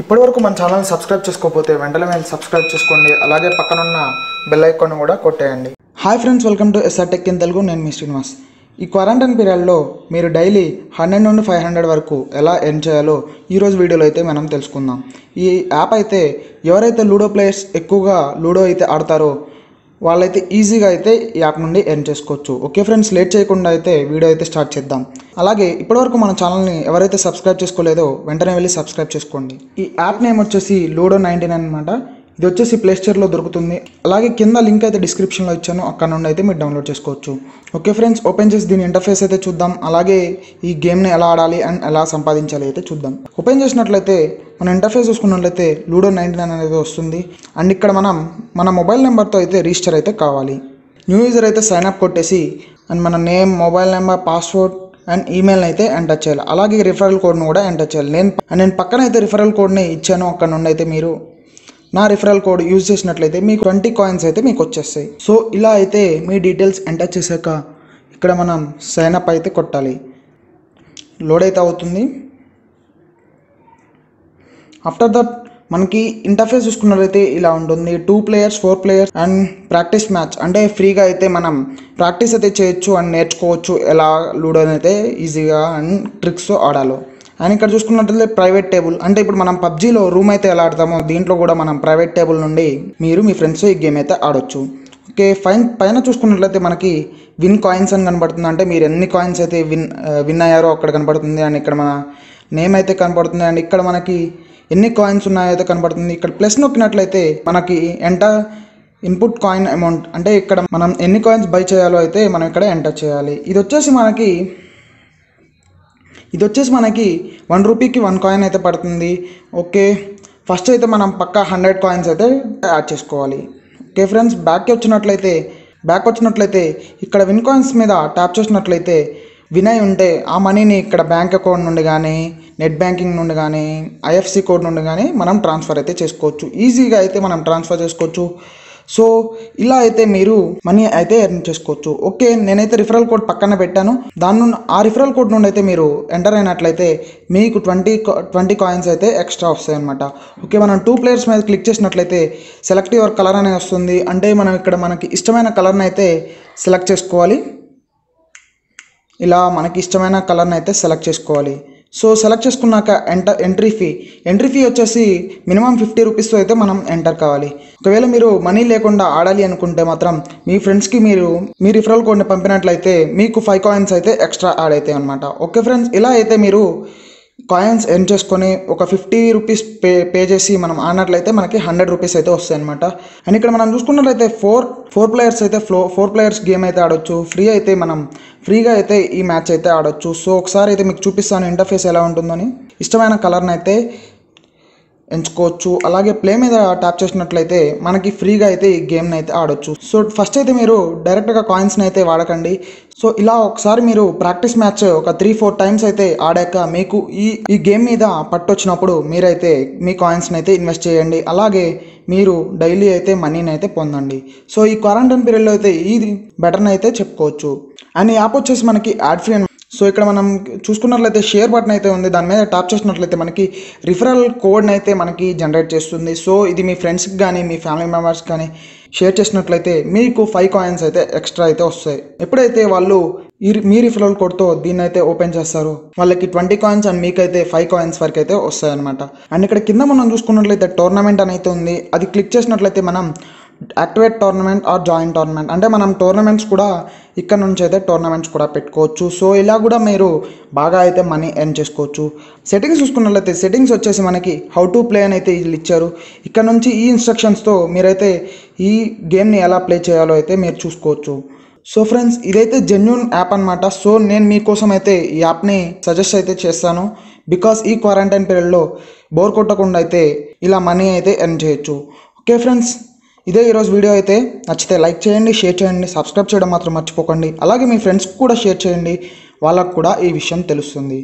ఇప్పటివరకు మన channel subscribe చేసుకోకపోతే వెంటనే మీరు సబ్స్క్రైబ్ చేసుకోండి. అలాగే పక్కనున్న బెల్ ఐకాన్ కూడా కొట్టేయండి. Hi friends welcome to SR tech in Telugu నేను మీ శ్రీనివాస్. ఈ క్వారంటైన్ పీరియడ్లో మీరు డైలీ హండ్రెడ్ నుండి ఫైవ్ హండ్రెడ్ వరకు ఎలా ఎర్న్ చేయాలో ఈరోజు వీడియోలో అయితే మనం తెలుసుకుందాం. ఈ యాప్ అయితే ఎవరైతే లూడో ప్లేయర్స్ ఎక్కువగా లూడో అయితే ఆడతారో వాళ్ళైతే ఈజీగా అయితే ఈ యాప్ నుండి ఎర్న్ చేసుకోవచ్చు. ఓకే ఫ్రెండ్స్ లేట్ చేయకుండా అయితే వీడియో అయితే స్టార్ట్ చేద్దాం. అలాగే ఇప్పటివరకు మన ఛానల్ని ఎవరైతే సబ్స్క్రైబ్ చేసుకోలేదో వెంటనే వెళ్ళి సబ్స్క్రైబ్ చేసుకోండి. ఈ యాప్ నేమ్ వచ్చేసి లూడో నైంటీ నైన్ అనమాట ఇది వచ్చేసి ప్లే స్టోర్లో దొరుకుతుంది. అలాగే కింద లింక్ అయితే డిస్క్రిప్షన్లో ఇచ్చాను. అక్కడ నుండి అయితే మీరు డౌన్లోడ్ చేసుకోవచ్చు. ఓకే ఫ్రెండ్స్ ఓపెన్ చేసి దీని ఇంటర్ఫేస్ అయితే చూద్దాం. అలాగే ఈ గేమ్ని ఎలా ఆడాలి అండ్ ఎలా సంపాదించాలి అయితే చూద్దాం. ఓపెన్ చేసినట్లయితే మన ఇంటర్ఫేస్ చూసుకున్నట్లయితే లూడో నైంటీ నైన్ అనేది వస్తుంది. అండ్ ఇక్కడ మనం మన మొబైల్ నెంబర్తో అయితే రిజిస్టర్ అయితే కావాలి. న్యూ యూజర్ అయితే సైన్ అప్ కొట్టేసి అండ్ మన name mobile number password and email అయితే ఎంటర్ చేయాలి. అలాగే రిఫరల్ కోడ్ను కూడా ఎంటర్ చేయాలి. నేను నేను పక్కన అయితే రిఫరల్ కోడ్ని ఇచ్చాను. అక్కడ నుండి అయితే మీరు నా రిఫరల్ కోడ్ యూజ్ చేసినట్లయితే మీకు ట్వంటీ కాయిన్స్ అయితే మీకు వచ్చేస్తాయి. సో ఇలా అయితే మీ డీటెయిల్స్ ఎంటర్ చేశాక ఇక్కడ మనం సైన్ అప్ అయితే కొట్టాలి. లోడ్ అయితే అవుతుంది. ఆఫ్టర్ దట్ మనకి ఇంటర్ఫేస్ చూసుకున్నట్లయితే ఇలా ఉంటుంది. Two players four players and practice match అంటే ఫ్రీగా అయితే మనం ప్రాక్టీస్ అయితే చేయొచ్చు అండ్ నేర్చుకోవచ్చు. ఎలా లూడో అయితే ఈజీగా అండ్ ట్రిక్స్ ఆడాలో. అండ్ ఇక్కడ చూసుకున్నట్లయితే ప్రైవేట్ టేబుల్ అంటే ఇప్పుడు మనం పబ్జీలో రూమ్ అయితే ఎలా ఆడతామో దీంట్లో కూడా మనం ప్రైవేట్ టేబుల్ నుండి మీరు మీ ఫ్రెండ్స్ ఈ గేమ్ అయితే ఆడొచ్చు. ఓకే ఫైన్ పైన చూసుకున్నట్లయితే మనకి విన్ కాయిన్స్ అని కనబడుతుంది. అంటే మీరు ఎన్ని కాయిన్స్ అయితే విన్ విన్ అయ్యారో అక్కడ కనబడుతుంది. అండ్ ఇక్కడ మన నేమ్ అయితే కనబడుతుంది. అండ్ ఇక్కడ మనకి ఎన్ని కాయిన్స్ ఉన్నాయో అయితే కనబడుతుంది. ఇక్కడ ప్లస్ నొక్కినట్లయితే మనకి ఎంటర్ ఇన్పుట్ కాయిన్ అమౌంట్ అంటే ఇక్కడ మనం ఎన్ని కాయిన్స్ బై చేయాలో అయితే మనం ఇక్కడ ఎంటర్ చేయాలి. ఇది వచ్చేసి మనకి ఇది వచ్చేసి మనకి వన్ రూపీకి వన్ కాయిన్ అయితే పడుతుంది. ఓకే ఫస్ట్ అయితే మనం పక్క హండ్రెడ్ కాయిన్స్ అయితే యాడ్ చేసుకోవాలి. ఓకే ఫ్రెండ్స్ బ్యాక్కి వచ్చినట్లయితే బ్యాక్ వచ్చినట్లయితే ఇక్కడ విన్ కాయిన్స్ మీద ట్యాప్ చేసినట్లయితే వినయ్ ఉంటే ఆ మనీని ఇక్కడ బ్యాంక్ అకౌంట్ నుండి కానీ నెట్ బ్యాంకింగ్ నుండి కానీ ఐఎఫ్సి కోడ్ నుండి కానీ మనం ట్రాన్స్ఫర్ అయితే చేసుకోవచ్చు. ఈజీగా అయితే మనం ట్రాన్స్ఫర్ చేసుకోవచ్చు. సో ఇలా అయితే మీరు మనీ అయితే ఎర్న్ చేసుకోవచ్చు. ఓకే నేనైతే రిఫరల్ కోడ్ పక్కన పెట్టాను. దాని నుండి ఆ రిఫరల్ కోడ్ నుండి అయితే మీరు ఎంటర్ అయినట్లయితే మీకు ట్వంటీ ట్వంటీ కాయిన్స్ అయితే ఎక్స్ట్రా వస్తాయి అనమాట ఓకే మనం టూ ప్లేయర్స్ మీద క్లిక్ చేసినట్లయితే సెలెక్ట్ యువర్ కలర్ అనేది వస్తుంది. అంటే మనం ఇక్కడ మనకి ఇష్టమైన కలర్ని అయితే సెలెక్ట్ చేసుకోవాలి. ఇలా మనకి ఇష్టమైన కలర్ని అయితే సెలెక్ట్ చేసుకోవాలి. సో సెలెక్ట్ చేసుకున్నాక enter entry fee entry fee వచ్చేసి మినిమం ఫిఫ్టీ రూపీస్తో అయితే మనం ఎంటర్ కావాలి. ఒకవేళ మీరు మనీ లేకుండా ఆడాలి అనుకుంటే మాత్రం మీ ఫ్రెండ్స్కి మీరు మీ రిఫరల్ కోడ్ని పంపినట్లయితే మీకు ఫైవ్ కాయిన్స్ అయితే ఎక్స్ట్రా యాడ్ అవుతాయి అనమాట ఓకే ఫ్రెండ్స్ ఇలా అయితే మీరు కాయిన్స్ ఎర్న్ చేసుకొని ఒక ఫిఫ్టీ రూపీస్ పే పే చేసి మనం ఆడినట్లయితే మనకి హండ్రెడ్ రూపీస్ అయితే వస్తాయి అనమాట అండ్ ఇక్కడ మనం చూసుకున్నట్లయితే ఫోర్ ఫోర్ ప్లేయర్స్ అయితే ఫ్లో ఫోర్ ప్లేయర్స్ గేమ్ అయితే ఆడొచ్చు. ఫ్రీ అయితే మనం ఫ్రీగా అయితే ఈ మ్యాచ్ అయితే ఆడొచ్చు. సో ఒకసారి అయితే మీకు చూపిస్తాను ఇంటర్ఫేస్ ఎలా ఉంటుందని. ఇష్టమైన కలర్ని అయితే ఎంచుకోవచ్చు. అలాగే ప్లే మీద ట్యాప్ చేసినట్లయితే మనకి ఫ్రీగా అయితే ఈ గేమ్ని అయితే ఆడొచ్చు. సో ఫస్ట్ అయితే మీరు డైరెక్ట్గా కాయిన్స్ని అయితే వాడకండి. సో ఇలా ఒకసారి మీరు ప్రాక్టీస్ మ్యాచ్ ఒక త్రీ ఫోర్ టైమ్స్ అయితే ఆడాక మీకు ఈ ఈ గేమ్ మీద పట్టు వచ్చినప్పుడు మీరైతే మీ కాయిన్స్ని అయితే ఇన్వెస్ట్ చేయండి. అలాగే మీరు డైలీ అయితే మనీని అయితే పొందండి. సో ఈ క్వారంటైన్ పీరియడ్లో అయితే ఇది బెటర్ అయితే చెప్పుకోవచ్చు. అండ్ ఈ యాప్ వచ్చేసి మనకి యాడ్ ఫ్రీ సో ఇక్కడ మనం చూసుకున్నట్లయితే షేర్ బటన్ అయితే ఉంది. దాని మీద ట్యాప్ చేసినట్లయితే మనకి రిఫరల్ కోడ్ని అయితే మనకి జనరేట్ చేస్తుంది. సో ఇది మీ ఫ్రెండ్స్కి కానీ మీ ఫ్యామిలీ మెంబర్స్ కానీ షేర్ చేసినట్లయితే మీకు ఫైవ్ కాయిన్స్ అయితే ఎక్స్ట్రా అయితే వస్తాయి. ఎప్పుడైతే వాళ్ళు ఈ మీ రిఫరల్ కోడ్తో దీన్ని అయితే ఓపెన్ చేస్తారు వాళ్ళకి ట్వంటీ కాయిన్స్ అండ్ మీకైతే ఫైవ్ కాయిన్స్ వరకు అయితే వస్తాయి అనమాట అండ్ ఇక్కడ కింద మనం చూసుకున్నట్లయితే టోర్నమెంట్ అని అయితే ఉంది. అది క్లిక్ చేసినట్లయితే మనం activate tournament or join tournament. అంటే మనం టోర్నమెంట్స్ కూడా ఇక్కడ నుంచి అయితే టోర్నమెంట్స్ కూడా పెట్టుకోవచ్చు. సో ఇలా కూడా మీరు బాగా అయితే మనీ ఎర్న్ చేసుకోవచ్చు. సెట్టింగ్స్ చూసుకున్నట్లయితే సెట్టింగ్స్ వచ్చేసి మనకి హౌ టు ప్లే అని అయితే వీళ్ళు ఇచ్చారు. ఇక్కడ నుంచి ఈ ఇన్స్ట్రక్షన్స్తో మీరైతే ఈ గేమ్ని ఎలా ప్లే చేయాలో అయితే మీరు చూసుకోవచ్చు. సో ఫ్రెండ్స్ ఇదైతే జెన్యున్ యాప్ అనమాట సో నేను మీకోసం అయితే ఈ యాప్ని సజెస్ట్ అయితే చేస్తాను. బికాస్ ఈ క్వారంటైన్ పీరియడ్లో బోర్ కొట్టకుండా అయితే ఇలా మనీ అయితే ఎర్న్ చేయొచ్చు. Okay friends? ఇదే ఈరోజు వీడియో అయితే నచ్చితే లైక్ చేయండి షేర్ చేయండి సబ్స్క్రైబ్ చేయడం మాత్రం మర్చిపోకండి. అలాగే మీ ఫ్రెండ్స్కి కూడా షేర్ చేయండి. వాళ్ళకు కూడా ఈ విషయం తెలుస్తుంది.